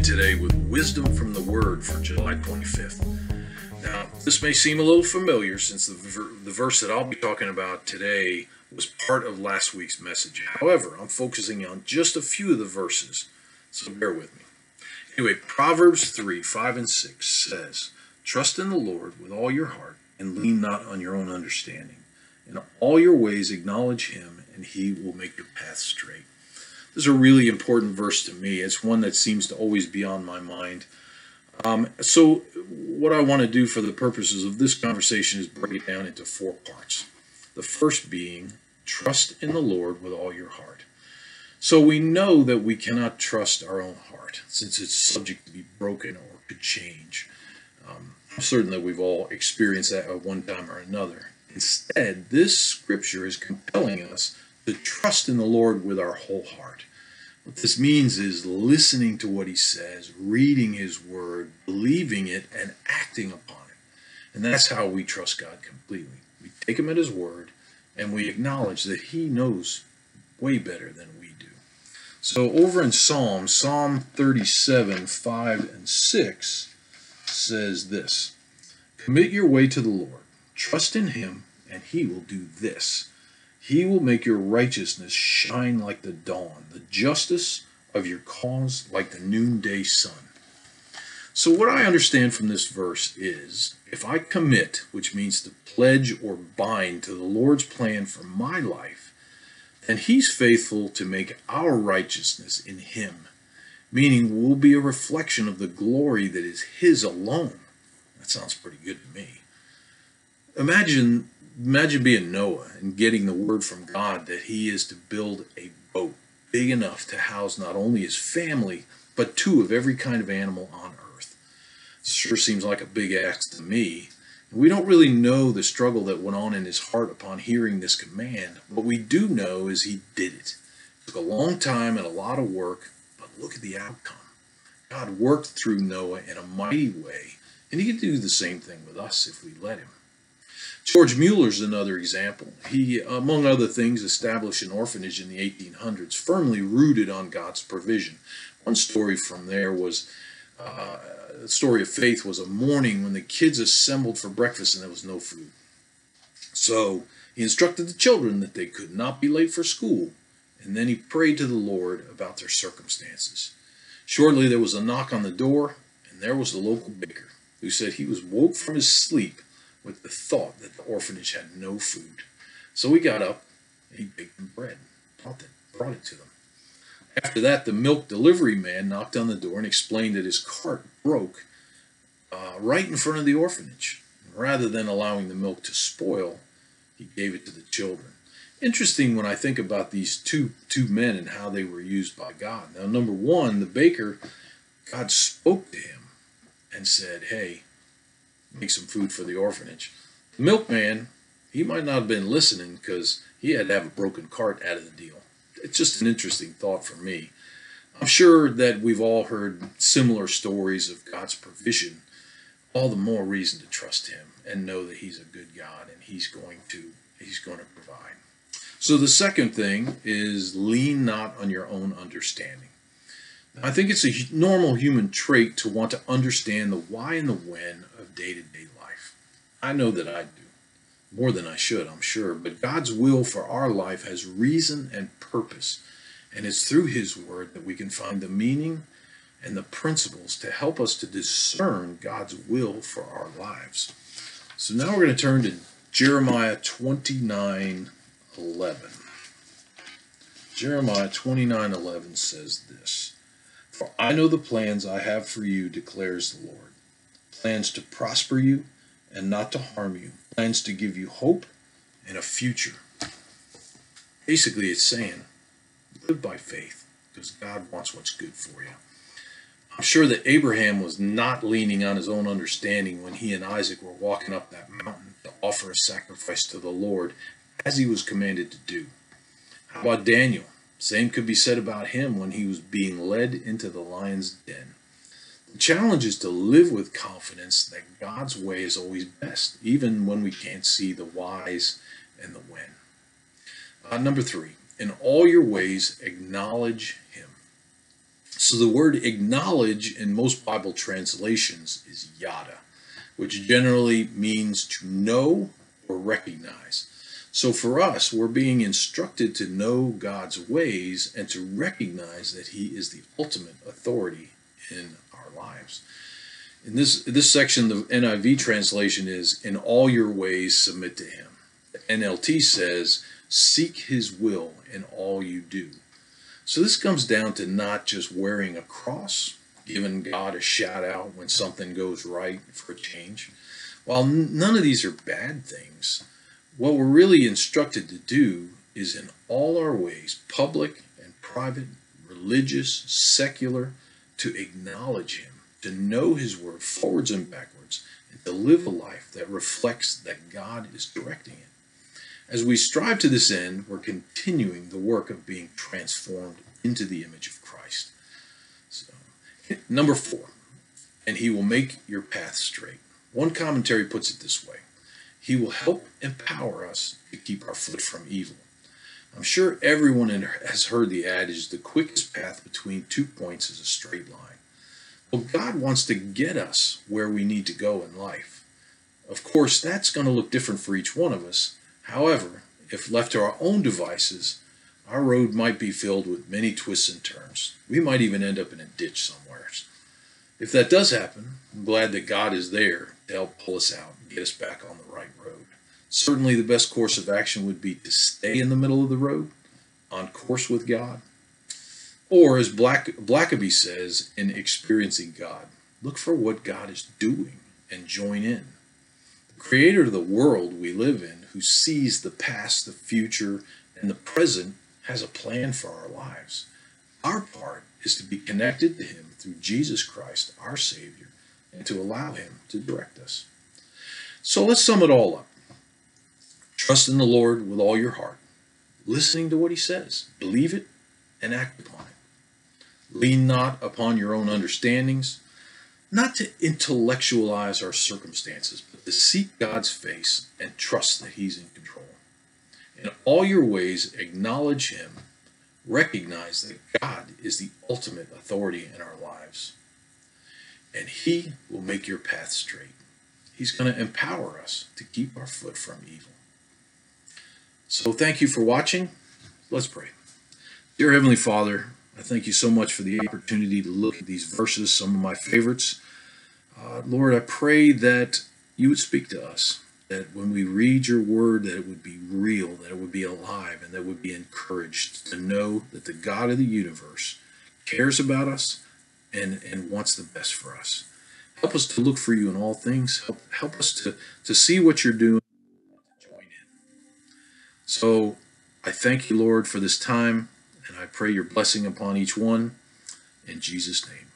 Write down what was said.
in today with Wisdom from the Word for July 25th. Now, this may seem a little familiar since the, ver- the verse that I'll be talking about today was part of last week's message. However, I'm focusing on just a few of the verses, so bear with me. Anyway, Proverbs 3 5 and 6 says, Trust in the Lord with all your heart and lean not on your own understanding. In all your ways acknowledge him, and he will make your path straight. This is a really important verse to me. It's one that seems to always be on my mind. Um, so, what I want to do for the purposes of this conversation is break it down into four parts. The first being, trust in the Lord with all your heart. So, we know that we cannot trust our own heart since it's subject to be broken or could change. Um, I'm certain that we've all experienced that at one time or another. Instead, this scripture is compelling us to trust in the Lord with our whole heart. What this means is listening to what he says, reading his word, believing it, and acting upon it. And that's how we trust God completely. We take him at his word and we acknowledge that he knows way better than we do. So over in Psalm, Psalm 37, 5 and 6 says this Commit your way to the Lord, trust in him, and he will do this. He will make your righteousness shine like the dawn, the justice of your cause like the noonday sun. So, what I understand from this verse is if I commit, which means to pledge or bind to the Lord's plan for my life, then He's faithful to make our righteousness in Him, meaning we'll be a reflection of the glory that is His alone. That sounds pretty good to me. Imagine imagine being Noah and getting the word from God that he is to build a boat big enough to house not only his family, but two of every kind of animal on earth. Sure seems like a big ask to me. We don't really know the struggle that went on in his heart upon hearing this command. What we do know is he did it. It took a long time and a lot of work, but look at the outcome. God worked through Noah in a mighty way, and he can do the same thing with us if we let him. George Mueller's another example. He, among other things, established an orphanage in the 1800s, firmly rooted on God's provision. One story from there was uh, the story of faith was a morning when the kids assembled for breakfast and there was no food. So he instructed the children that they could not be late for school, and then he prayed to the Lord about their circumstances. Shortly there was a knock on the door, and there was the local baker, who said he was woke from his sleep with the thought that the orphanage had no food. So he got up he baked them bread, brought it, brought it to them. After that, the milk delivery man knocked on the door and explained that his cart broke uh, right in front of the orphanage. Rather than allowing the milk to spoil, he gave it to the children. Interesting when I think about these two two men and how they were used by God. Now, number one, the baker, God spoke to him and said, "Hey, make some food for the orphanage." The milkman, he might not have been listening because he had to have a broken cart out of the deal. It's just an interesting thought for me. I'm sure that we've all heard similar stories of God's provision. All the more reason to trust Him and know that He's a good God and He's going to He's going to provide. So the second thing is lean not on your own understanding. I think it's a normal human trait to want to understand the why and the when day to day life. I know that I do. More than I should, I'm sure. But God's will for our life has reason and purpose. And it's through His Word that we can find the meaning and the principles to help us to discern God's will for our lives. So now we're going to turn to Jeremiah 29 11. Jeremiah 29 11 says this For I know the plans I have for you, declares the Lord plans to prosper you and not to harm you, plans to give you hope and a future. Basically, it's saying live by faith because God wants what's good for you. I'm sure that Abraham was not leaning on his own understanding when he and Isaac were walking up that mountain to offer a sacrifice to the Lord as he was commanded to do. How about Daniel? Same could be said about him when he was being led into the lion's den. The challenge is to live with confidence that God's way is always best, even when we can't see the whys and the when. Uh, number three, in all your ways, acknowledge Him. So the word acknowledge in most Bible translations is yada, which generally means to know or recognize. So for us, we're being instructed to know God's ways and to recognize that He is the ultimate authority in our lives. In this this section, the NIV translation is "In all your ways submit to Him." The NLT says, "Seek His will in all you do." So this comes down to not just wearing a cross, giving God a shout out when something goes right for a change. While none of these are bad things, what we're really instructed to do is in all our ways, public and private, religious, secular, to acknowledge Him, to know His Word forwards and backwards, and to live a life that reflects that God is directing it. As we strive to this end, we're continuing the work of being transformed into the image of Christ. So, number four, and He will make your path straight. One commentary puts it this way he will help empower us to keep our foot from evil. I'm sure everyone has heard the adage the quickest path between two points is a straight line. Well, God wants to get us where we need to go in life. Of course, that's going to look different for each one of us. However, if left to our own devices, our road might be filled with many twists and turns. We might even end up in a ditch somewhere. If that does happen, I'm glad that God is there to help pull us out and get us back on the right road. Certainly, the best course of action would be to stay in the middle of the road, on course with God. Or, as Black, Blackaby says in Experiencing God, look for what God is doing and join in. The creator of the world we live in, who sees the past, the future, and the present, has a plan for our lives. Our part is to be connected to Him through Jesus Christ, our Savior, and to allow Him to direct us. So let's sum it all up. Trust in the Lord with all your heart, listening to what He says, believe it, and act upon it. Lean not upon your own understandings, not to intellectualize our circumstances, but to seek God's face and trust that He's in control. In all your ways, acknowledge Him recognize that God is the ultimate authority in our lives. And He will make your path straight. He's going to empower us to keep our foot from evil. So thank you for watching. Let's pray. Dear Heavenly Father, I thank you so much for the opportunity to look at these verses, some of my favorites. Uh, Lord, I pray that you would speak to us that when we read your word, that it would be real, that it would be alive, and that would be encouraged to know that the God of the universe cares about us and, and wants the best for us. Help us to look for you in all things. Help, help us to, to see what you're doing. So I thank you, Lord, for this time, and I pray your blessing upon each one. In Jesus' name.